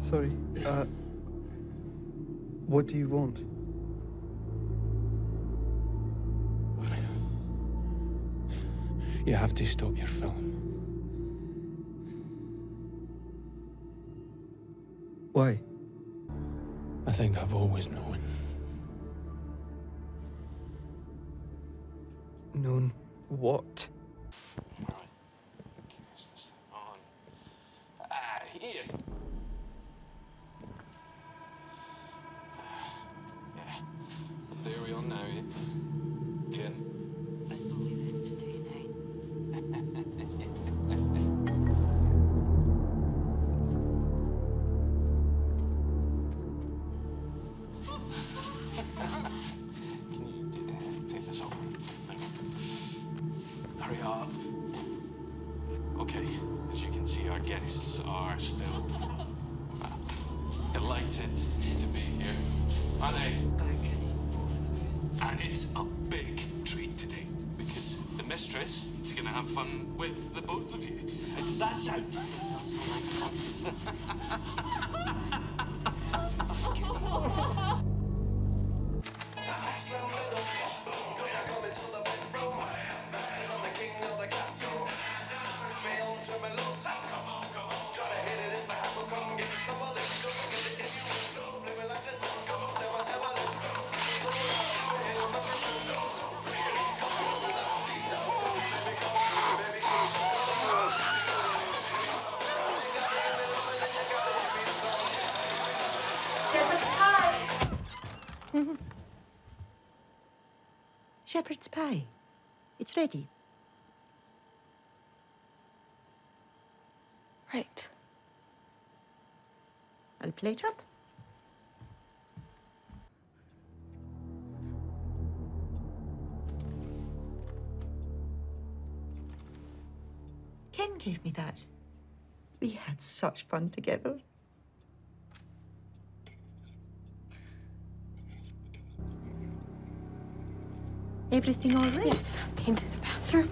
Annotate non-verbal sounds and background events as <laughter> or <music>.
Sorry. Uh, what do you want? You have to stop your film. Why? I think I've always known. Known what? On. Ah, here. Yeah. There we are now. Again. Can you do that? Take this off. Hurry up. As you can see, our guests are still delighted to be here. Are they? And it's a big treat today because the mistress is going to have fun with the both of you. How does that sound? That sounds so like fun. <laughs> Mm-hmm. Shepherd's pie. It's ready. Right. I'll plate up. Ken gave me that. We had such fun together. Everything all right? Yes, been to the bathroom.